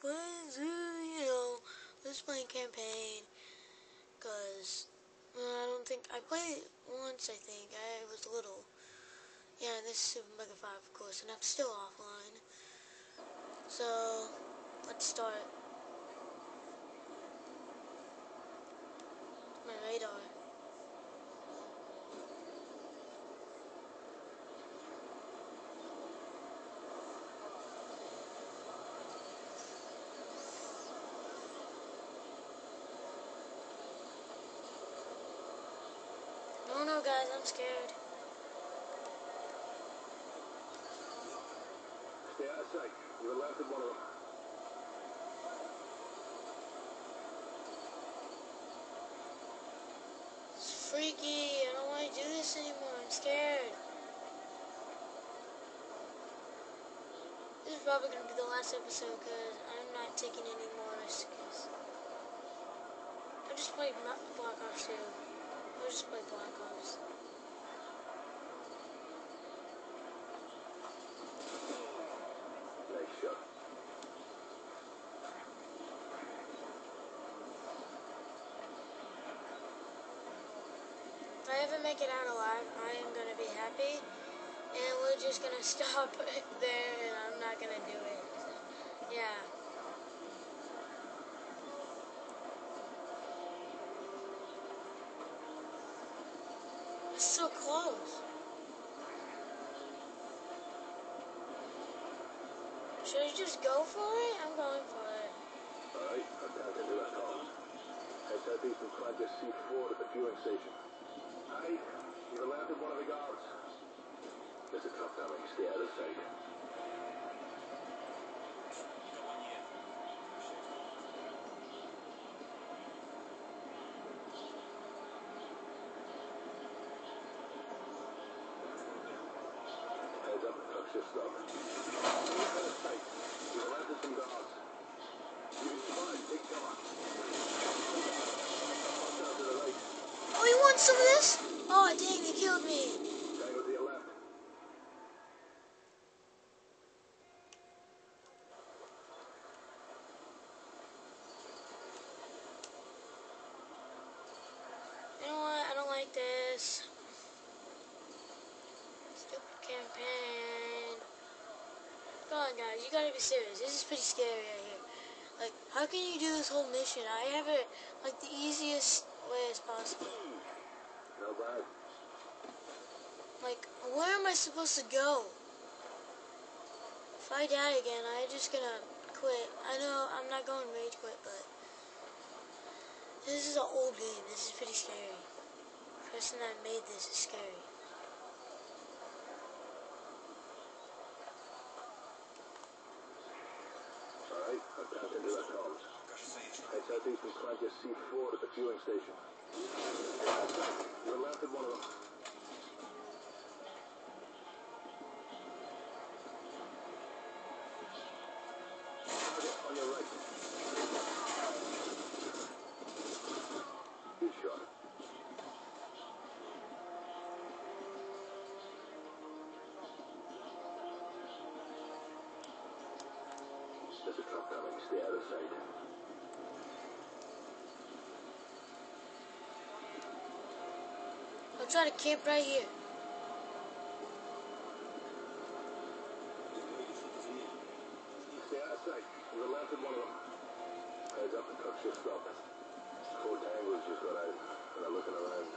playing, you know, let's play campaign. Cause I don't think I played once. I think I was little. Yeah, this is Super Mega Five, of course, and I'm still offline. So let's start. My radar. Guys, I'm scared. Stay out of sight. You're left one of them. It's freaky. I don't want to do this anymore. I'm scared. This is probably going to be the last episode because I'm not taking any more risks. I just played Black Ops 2. Just played Black Ops. Nice shot. If I ever make it out alive, I am going to be happy. And we're just going to stop there and I'm not going to do it. Yeah. So close. Should I just go for it? I'm going for it. Alright, I'm down to. Head southeast and flank your C4 at the fueling station. Aye, you're landed one of the guards. There's a truck coming. Stay out of sight. Heads up, the truck's just stopped. Stay out of sight. You're landed some guards. You can find, take cover. Down to the right. Oh, you want some of this? Oh, dang, they killed me. Tango to your left. You know what? I don't like this. Stupid campaign. Come on, guys. You gotta be serious. This is pretty scary right here. Like, how can you do this whole mission? I have it, like, the easiest way as possible. No bad. Like, where am I supposed to go? If I die again, I'm just gonna quit. I know I'm not going rage quit, but this is an old game. This is pretty scary. The person that made this is scary. Alright, down to left arms. Head southeast and flank your C4 at the fueling station. Left at one of them. There's truck coming. Stay out of. I'll try to camp right here. Stay out of sight. You're left one of them. Heads up, the truck's just stopped. Four tangos just got out and are looking around.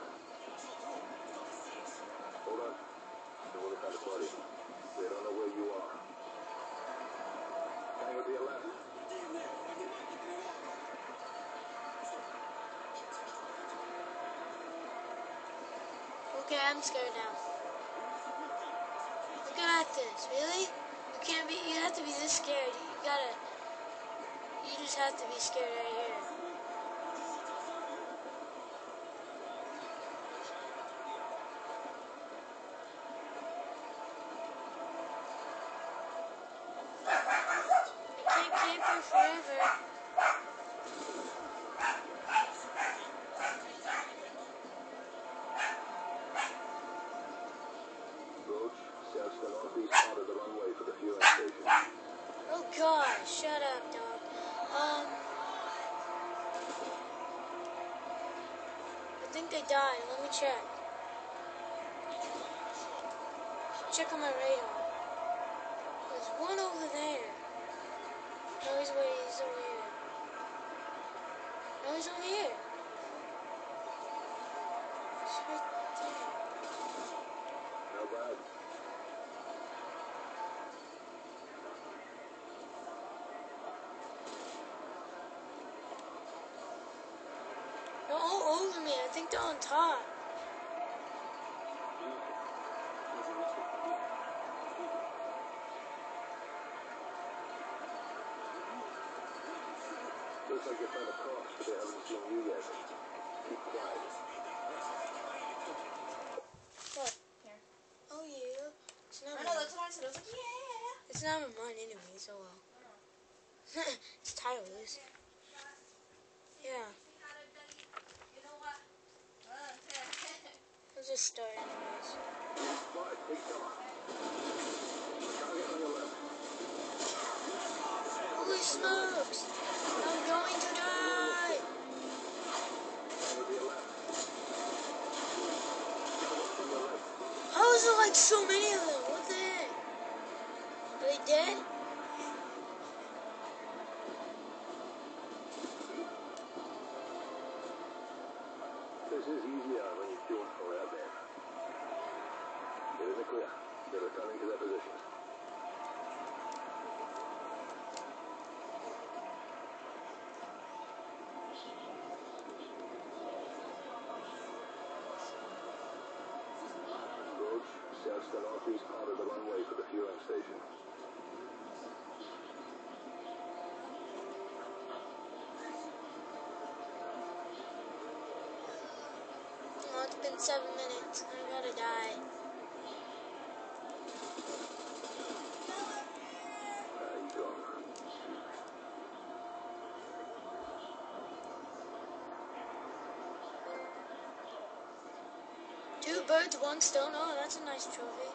Hold on. Don't look at the body. They don't know where you are. Tango to your left. Okay, I'm scared now. Looking at this, really? You can't be. You have to be this scared. You gotta. You just have to be scared right here. Oh god, shut up, dog. Um. I think they died. Let me check. Check on my radar. There's one over there. No, he's over here. He's over here. No, he's over here. Over me. I think they're on top. Looks like you found a corpse, but they haven't seen you yet. Keep quiet. What? Here. Oh yeah. It's not. I know, mine. that's what I said. I was like, yeah. It's not mine anyway, so well. it's Tyler's. Yeah. You know what? Anyways. Holy smokes! I'm going to die! How is there like so many of This is easier when you don't fall out there. Get in the clear. They're returning to their positions. Roach, search the northeast part of the runway for the fueling station. Been seven minutes. I gotta die. Two birds, one stone. Oh, that's a nice trophy.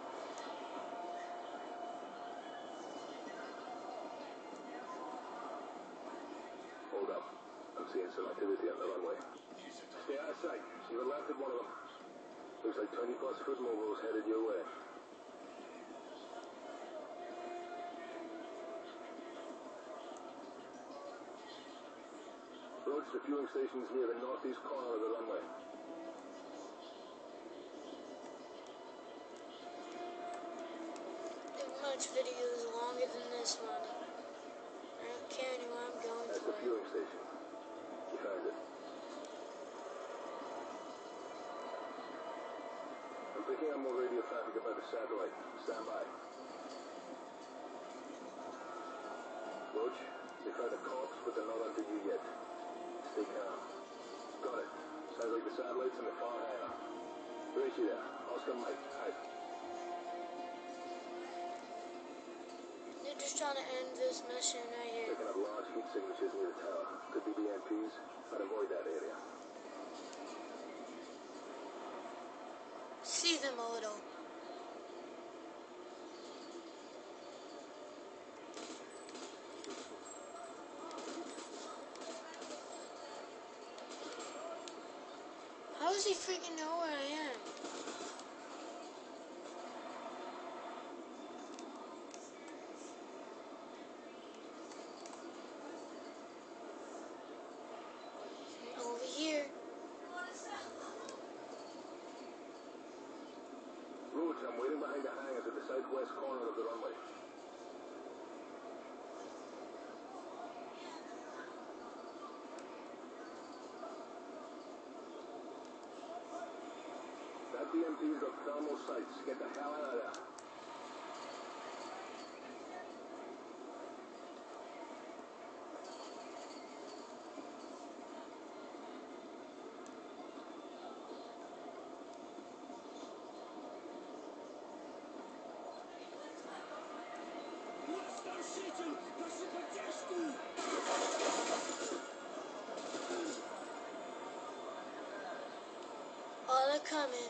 Hold up. I'm seeing some activity on the runway. Out of sight. You were left at one of them. Looks like 20 plus foot mobiles headed your way. Roach, the fueling station's near the northeast corner of the runway. Much video is longer than this one. I don't care anymore. I'm going That's for the fueling station. You found it. I'm picking more radio traffic about the satellite. Stand by. Roach, they found a corpse, but they're not onto you yet. Stay calm. Got it. Sounds like the satellite's in the far hangar. Richie there. Oscar Mike. Out. They're just trying to end this mission right here. Picking up large heat signatures near the tower. Could be BMPs. I'd avoid that area. See them a little. How does he freaking know where I am? Over here. Roach, behind the hangars at the southwest corner of the runway. That got thermal sights. Get the hell out of there. coming.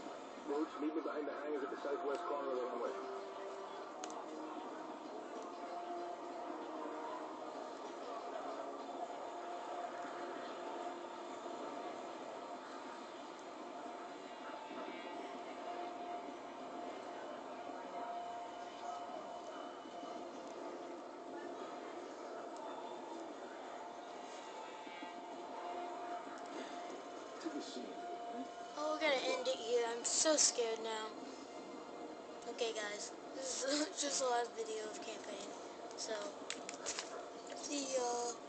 Roach, meet me behind the hangars at the southwest corner of the runway. To you. I'm so scared now. Okay, guys. This is just the last video of campaign. So, see y'all.